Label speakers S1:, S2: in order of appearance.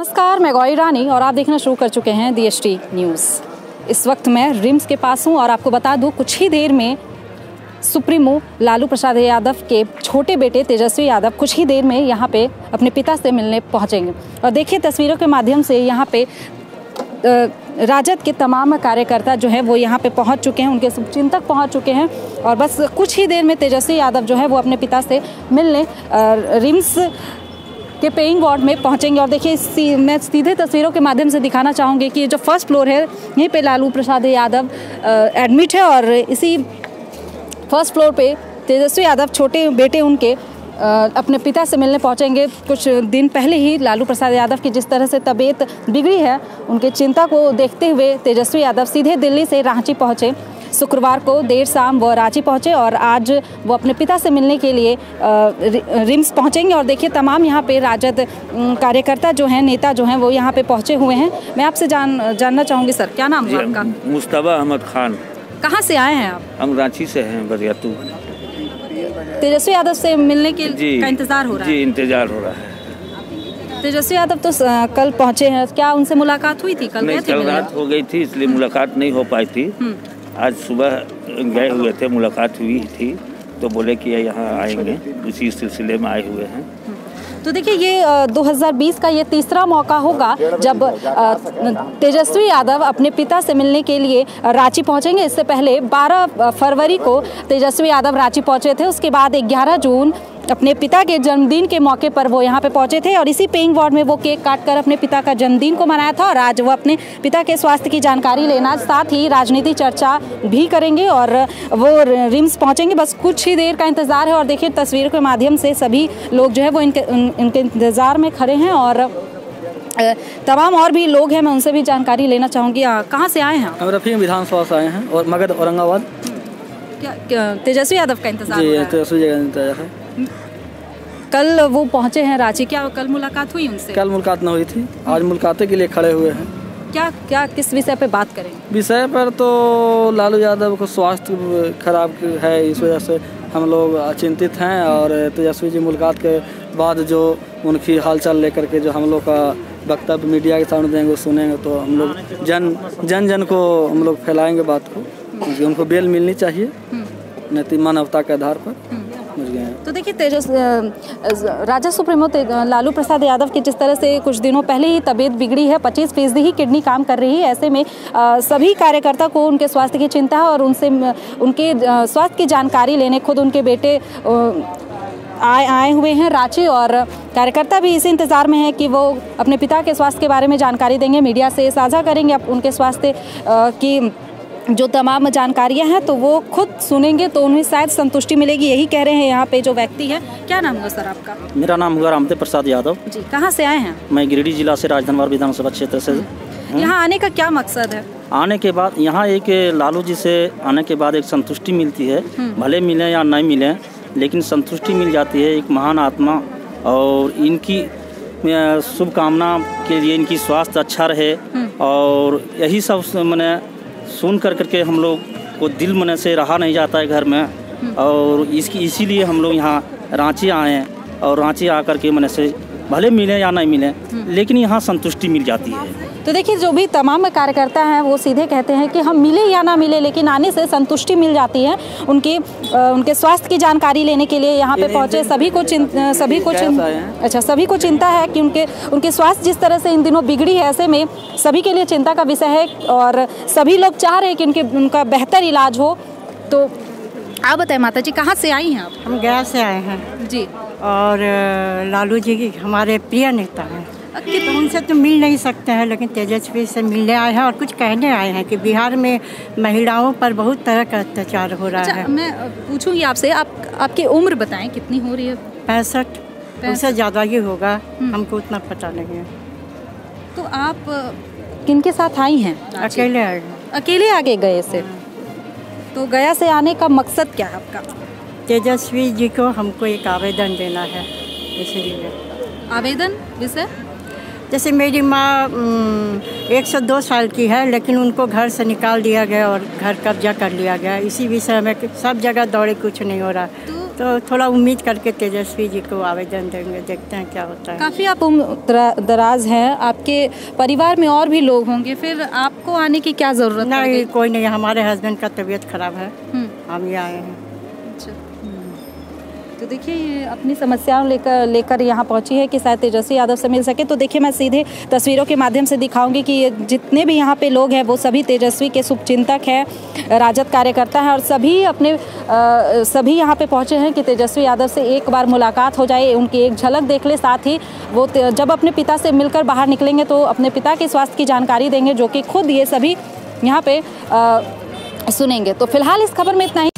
S1: नमस्कार, मैं गौरी रानी और आप देखना शुरू कर चुके हैं दी एच न्यूज़ इस वक्त मैं रिम्स के पास हूँ और आपको बता दूँ, कुछ ही देर में सुप्रीमो लालू प्रसाद यादव के छोटे बेटे तेजस्वी यादव कुछ ही देर में यहाँ पे अपने पिता से मिलने पहुँचेंगे। और देखिए तस्वीरों के माध्यम से यहाँ पे राजद के तमाम कार्यकर्ता जो है वो यहाँ पे पहुँच चुके हैं, उनके चिंतक पहुँच चुके हैं और बस कुछ ही देर में तेजस्वी यादव जो है वो अपने पिता से मिलने रिम्स के पेइंग वार्ड में पहुँचेंगे। और देखिए सी, मैं सीधे तस्वीरों के माध्यम से दिखाना चाहूँगी कि ये जो फ़र्स्ट फ्लोर है यहीं पे लालू प्रसाद यादव एडमिट है और इसी फ़र्स्ट फ्लोर पे तेजस्वी यादव छोटे बेटे उनके अपने पिता से मिलने पहुँचेंगे। कुछ दिन पहले ही लालू प्रसाद यादव की जिस तरह से तबीयत बिगड़ी है उनकी चिंता को देखते हुए तेजस्वी यादव सीधे दिल्ली से रांची पहुँचे। शुक्रवार को देर शाम वो रांची पहुँचे और आज वो अपने पिता से मिलने के लिए रिम्स पहुँचेंगे। और देखिए तमाम यहाँ पे राजद कार्यकर्ता जो हैं नेता जो हैं वो यहाँ पे पहुँचे हुए हैं। मैं आपसे जान जानना चाहूँगी सर क्या नाम है आपका?
S2: मुस्तबा अहमद खान।
S1: कहाँ से आए हैं आप?
S2: हम रांची से हैं बरियातू
S1: तेजस्वी यादव से मिलने के का इंतज़ार हो रहा
S2: है। जी इंतज़ार हो रहा है।
S1: तेजस्वी यादव तो कल पहुँचे हैं। क्या उनसे मुलाकात हुई थी? कल
S2: नहीं कल रात हो गई थी इसलिए मुलाकात नहीं हो पाई थी। हम्म। आज सुबह गए हुए थे, मुलाकात हुई थी तो बोले कि यहाँ आएँगे। उसी सिलसिले में आए हुए हैं।
S1: तो देखिए, ये 2020 का ये तीसरा मौका होगा जब तेजस्वी यादव अपने पिता से मिलने के लिए रांची पहुँचेंगे। इससे पहले 12 फरवरी को तेजस्वी यादव रांची पहुँचे थे। उसके बाद 11 जून अपने पिता के जन्मदिन के मौके पर वो यहाँ पे पहुँचे थे और इसी पेइंग वार्ड में वो केक काट कर अपने पिता का जन्मदिन को मनाया था और आज वो अपने पिता के स्वास्थ्य की जानकारी लेना, साथ ही राजनीति चर्चा भी करेंगे और वो रिम्स पहुँचेंगे। बस कुछ ही देर का इंतज़ार है और देखिए तस्वीरों के माध्यम से सभी लोग जो है वो इनके इनके इंतज़ार में खड़े हैं और तमाम और भी लोग हैं, मैं उनसे भी जानकारी लेना चाहूँगी। कहाँ से आए हैं
S3: हम रफी विधानसभा से आए हैं और मगध औरंगाबाद।
S1: क्या तेजस्वी यादव का इंतज़ार
S3: जी तेजस्वी इंतज़ार है।
S1: कल वो पहुँचे हैं रांची। क्या कल मुलाकात हुई उनसे?
S3: कल मुलाकात ना हुई थी। आज मुलाकातें के लिए खड़े हुए हैं।
S1: क्या क्या किस विषय पे बात करें?
S3: विषय पर तो लालू यादव को स्वास्थ्य खराब है इस वजह से हम लोग चिंतित हैं और तेजस्वी जी मुलाकात के बाद जो उनकी हालचाल लेकर के जो हम लोग का वक्तव्य मीडिया के सामने देंगे सुनेंगे तो हम लोग जन जन जन को हम लोग फैलाएँगे बात को। उनको बेल मिलनी चाहिए हम्म। नैतिक मानवता के आधार पर हम्म।
S1: तो देखिए तेजस राजा सुप्रीमो ते, लालू प्रसाद यादव की जिस तरह से कुछ दिनों पहले ही तबीयत बिगड़ी है पच्चीस फ़ीसदी ही किडनी काम कर रही है ऐसे में आ, सभी कार्यकर्ता को उनके स्वास्थ्य की चिंता है और उनसे उनके स्वास्थ्य की जानकारी लेने खुद उनके बेटे आए आए हुए हैं रांची और कार्यकर्ता भी इसी इंतज़ार में है कि वो अपने पिता के स्वास्थ्य के बारे में जानकारी देंगे मीडिया से साझा करेंगे उनके स्वास्थ्य की जो तमाम जानकारियाँ हैं तो वो खुद सुनेंगे तो उन्हें शायद संतुष्टि मिलेगी। यही कह रहे हैं यहाँ पे जो व्यक्ति है। क्या नाम हुआ सर आपका?
S3: मेरा नाम हुआ रामदेव प्रसाद यादव।
S1: जी कहाँ से आए हैं?
S3: मैं गिरिडीह जिला से राजधनवार विधानसभा क्षेत्र से
S1: हम्म। यहाँ आने का क्या मकसद है?
S3: आने के बाद यहाँ एक लालू जी से आने के बाद एक संतुष्टि मिलती है। हम्म। भले मिले या नहीं मिले लेकिन संतुष्टि मिल जाती है एक महान आत्मा और इनकी शुभकामना के लिए इनकी स्वास्थ्य अच्छा रहे हम्म। और यही सब मैंने सुन कर करके हम लोग को दिल मन से रहा नहीं जाता है घर में। और इसकी इसीलिए हम लोग यहाँ रांची आए हैं और रांची आकर के मन से भले मिले या नहीं मिले लेकिन यहाँ संतुष्टि मिल जाती है।
S1: तो देखिए जो भी तमाम कार्यकर्ता हैं वो सीधे कहते हैं कि हम मिले या ना मिले लेकिन आने से संतुष्टि मिल जाती है उनकी उनके स्वास्थ्य की जानकारी लेने के लिए यहाँ पे पहुँचे। सभी को चिंता सभी को चिंता अच्छा सभी को चिंता है कि उनके उनके स्वास्थ्य जिस तरह से इन दिनों बिगड़ी है ऐसे में सभी के लिए चिंता का विषय है और सभी लोग चाह रहे हैं कि उनके उनका बेहतर इलाज हो। तो आप बताएँ माता जी कहाँ से आई हैं आप?
S4: हम गया से आए हैं।
S1: जी।
S4: और लालू जी हमारे प्रिय नेता हैं। तो उनसे तो मिल नहीं सकते हैं लेकिन तेजस्वी से मिलने आए हैं और कुछ कहने आए हैं कि बिहार में महिलाओं पर बहुत तरह का अत्याचार हो रहा अच्छा, है।
S1: मैं पूछूँगी आपसे आप आपकी उम्र बताएँ कितनी हो रही है?
S4: पैंसठ उससे ज़्यादा ही होगा हम्म। हमको उतना पता नहीं है।
S1: तो आप किन के साथ आई हैं?
S4: अकेले आए।
S1: अकेले आगे गए से तो गया से आने का मकसद क्या है आपका?
S4: तेजस्वी जी को हमको एक आवेदन देना है इसीलिए।
S1: आवेदन? विषय?
S4: जैसे मेरी माँ एक सौ दो साल की है लेकिन उनको घर से निकाल दिया गया और घर कब्जा कर लिया गया। इसी विषय में सब जगह दौड़े कुछ नहीं हो रहा। तो तो थोड़ा उम्मीद करके तेजस्वी जी को आवेदन देंगे देखते हैं क्या होता है।
S1: काफ़ी आप उम्र दराज हैं। आपके परिवार में और भी लोग होंगे फिर आपको आने की क्या ज़रूरत
S4: नहीं कोई नहीं हमारे हस्बैंड का तबीयत खराब है।
S1: हम्म,
S4: हम ये आए हैं।
S1: अच्छा। तो देखिए ये अपनी समस्याओं लेकर लेकर यहाँ पहुँची है कि शायद तेजस्वी यादव से मिल सके। तो देखिए मैं सीधे तस्वीरों के माध्यम से दिखाऊँगी कि ये जितने भी यहाँ पे लोग हैं वो सभी तेजस्वी के शुभचिंतक हैं राजद कार्यकर्ता हैं और सभी अपने अ, सभी यहाँ पे पहुँचे हैं कि तेजस्वी यादव से एक बार मुलाकात हो जाए उनकी एक झलक देख ले। साथ ही वो जब अपने पिता से मिलकर बाहर निकलेंगे तो अपने पिता के स्वास्थ्य की जानकारी देंगे जो कि खुद ये सभी यहाँ पे अ, सुनेंगे। तो फ़िलहाल इस खबर में इतना ही।